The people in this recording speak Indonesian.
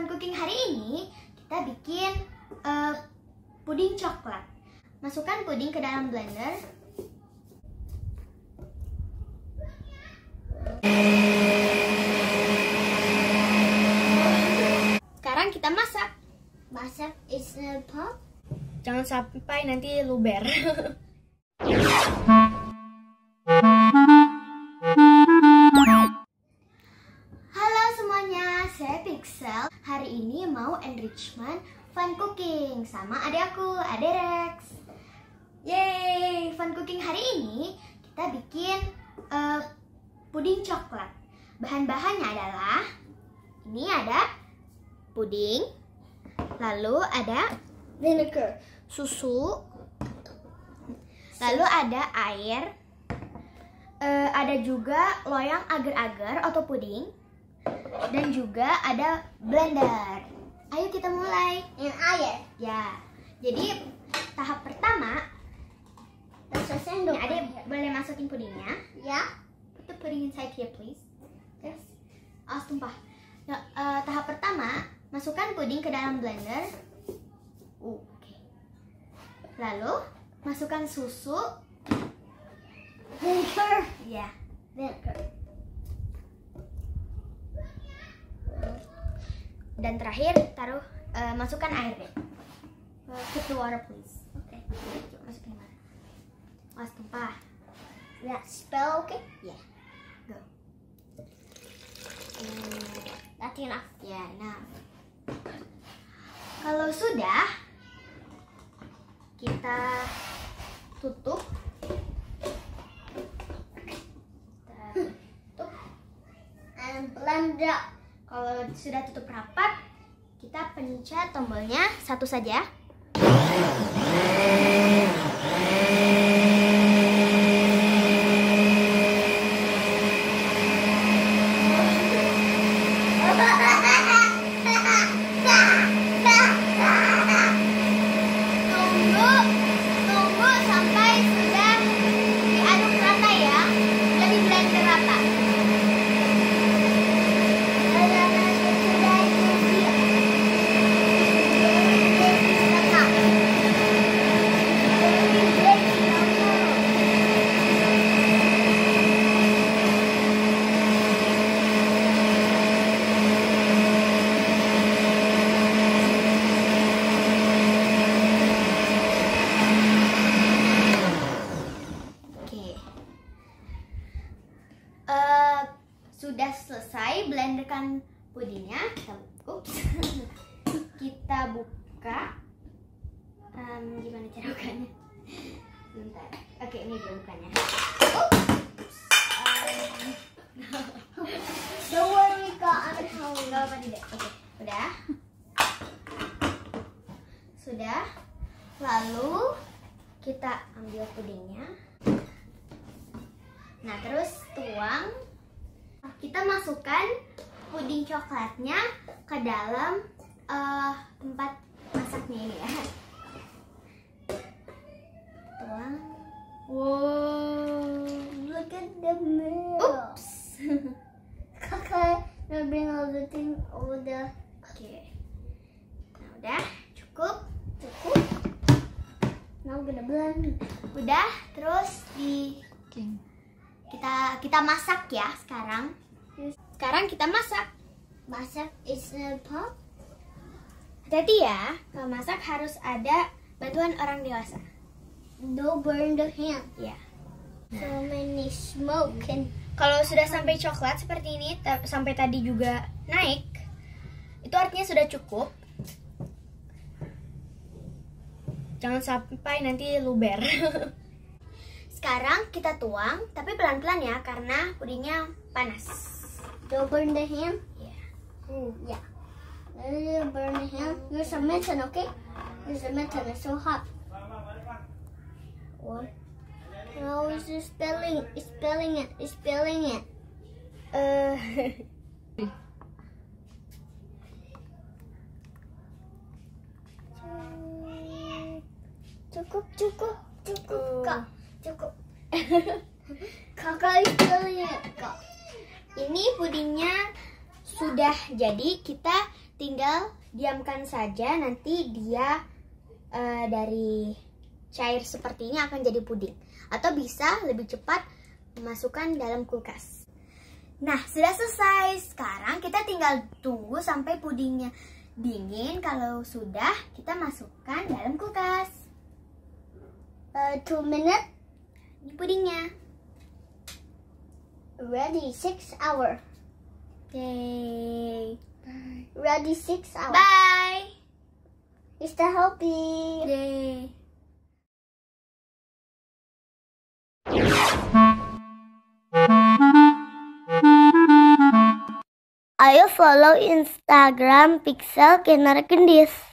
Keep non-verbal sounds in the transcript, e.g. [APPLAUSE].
fun cooking hari ini kita bikin eh, puding coklat. Masukkan puding ke dalam blender. Sekarang kita masak. Masak is a pop. Jangan sampai nanti luber. [LAUGHS] enrichment fun cooking sama adik aku, Ade Rex. Yeay, fun cooking hari ini kita bikin eh, puding coklat. Bahan-bahannya adalah ini ada puding, lalu ada Vinegar. susu, lalu ada air, eh, ada juga loyang agar-agar atau puding, dan juga ada blender. Ayo kita mulai. And air. Ya, jadi tahap pertama, a ini sandal. ada boleh masukin pudingnya. Yeah. Put the pudding inside here, please. Yes. Awas tumpah. Ya, eh, tahap pertama, masukkan puding ke dalam blender. Oke. Lalu, masukkan susu. Vinegar. Ya. Vinegar. Dan terakhir, taruh eh, masukkan air deh. Eh, put the water, please. Oke. Coba masukin water. Awas tumpah. Yeah. Spell okay. Ya. Go. That's enough. Ya, nah. Kalau sudah, kita tutup. And blend up. Kalau sudah tutup rapat, kita pencet tombolnya satu saja. Tunggu, tunggu sampai sudah diaduk rata ya. Sudah di blender rata. Oke. Eh, sudah selesai blenderkan pudingnya. Kita, ups. [LAUGHS] kita buka. Em, gimana cara bukanya? Bentar. Oke, ini dia bukanya. [LAUGHS] Don't worry, counter. Nggak apa tidak. Oke, udah. Sudah. Lalu kita ambil pudingnya. Nah, terus tuang. Kita masukkan puding coklatnya ke dalam eh, tempat masaknya ini ya. Tuang. Wow. Look at the milk. Oops. [LAUGHS] Kakak, now bring all the thing over the Oke. Nah, udah cukup. cukup. Now gonna blend. Udah, terus di kita kita masak ya sekarang. Sekarang kita masak. Masak is a pop. Hati-hati ya, kalau masak harus ada bantuan orang dewasa. Don't burn the hand. Ya. So many smoke and Kalau sudah sampai coklat seperti ini, sampai tadi juga naik, itu artinya sudah cukup. Jangan sampai nanti luber. [LAUGHS] Sekarang kita tuang, tapi pelan-pelan ya, karena pudingnya panas. don't burn the hand. Ya. Ooh, yeah. Burn the hand. There's a mitten, okay? There's a mitten. It's so hot. What? No, it's just spelling. It's spelling it. It's spelling it. Eh, Cukup, cukup, cukup, Oh. kak, cukup. [LAUGHS] Kakak is spelling it, kak. Ini pudingnya sudah jadi, kita tinggal diamkan saja nanti dia uh, dari cair seperti ini akan jadi puding atau bisa lebih cepat memasukkan dalam kulkas. Nah, sudah selesai. Sekarang kita tinggal tunggu sampai pudingnya dingin. Kalau sudah, kita masukkan dalam kulkas. Uh, two minutes. Ini pudingnya. Ready, six hour. Yay. Ready, six hour. Bye. That healthy? Yay. Ayo follow Instagram Pixel Kinar Kendis.